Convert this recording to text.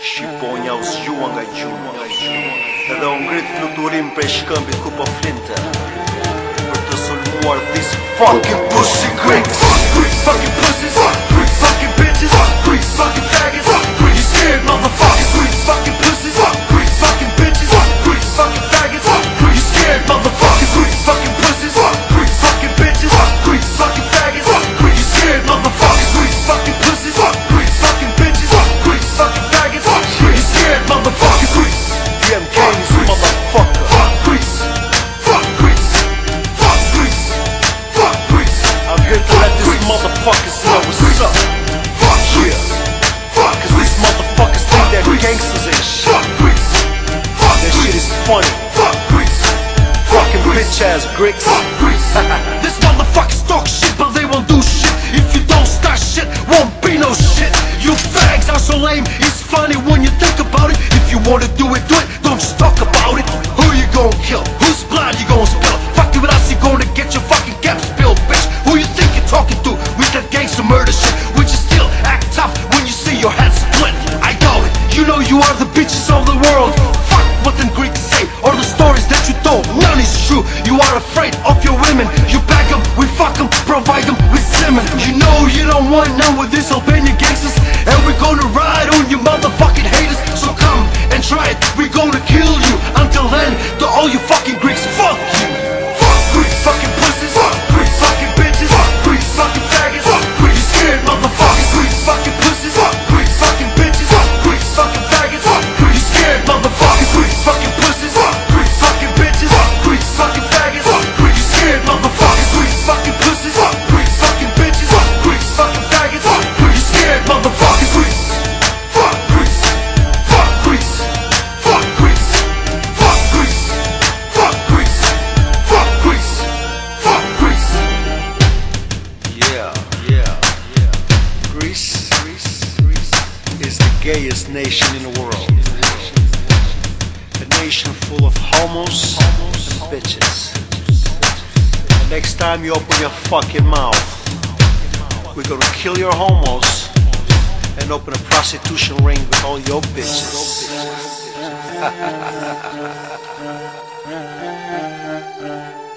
Shqiponja u zgjua nga gjuma. Edhe u ngrit fluturim prej shkëmbit ku po flinte. Për të sulmuar these fucking pussy Greeks fucking funny Fuck Greece. Fucking bitch ass Greeks Fuck Greece. this motherfuckers talk shit, but they won't do shit. If you don't start shit, won't be no shit. You fags are so lame. It's funny when you think about it. If you wanna do it, do it. Don't just talk about it. Who you gonna kill? Whose blood you gonna spill? Fuck you with us, you gonna get your fucking cap spilled, bitch. Who you think you're talking to? With that gangster murder shit. Would you still act tough when you see your head split? I know it. You know you are the bitches of the world. None is true. You are afraid of your women. You bag them, we fuck them, provide them with semen. You know you don't want none with this Albanian gangsters. And we're gonna ride on you motherfucking haters. So come and try it. We're gonna kill you. Until then, to all you fuck gayest nation in the world. A nation full of homos and bitches. And next time you open your fucking mouth, we're gonna kill your homos and open a prostitution ring with all your bitches.